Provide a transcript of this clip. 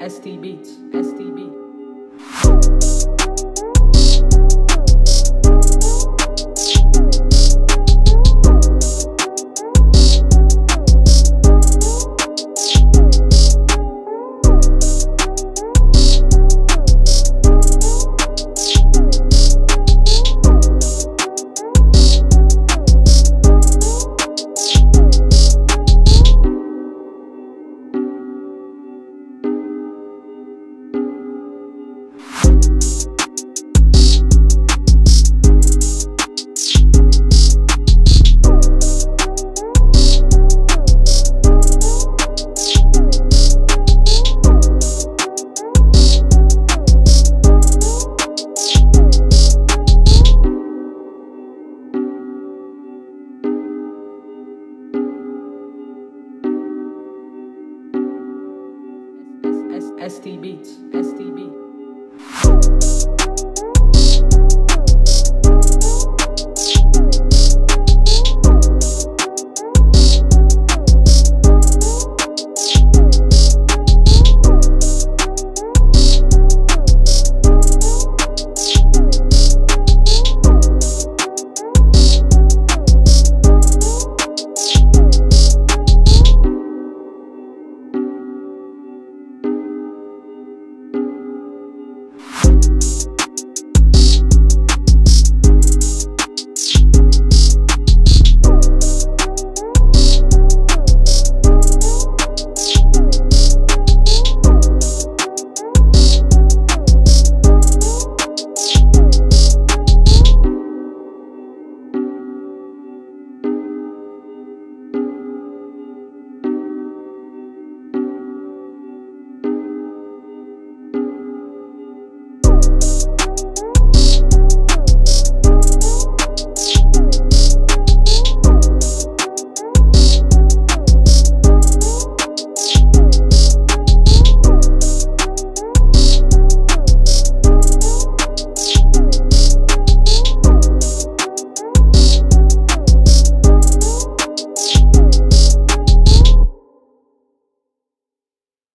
ST Beats. ST Beats, ST Beats.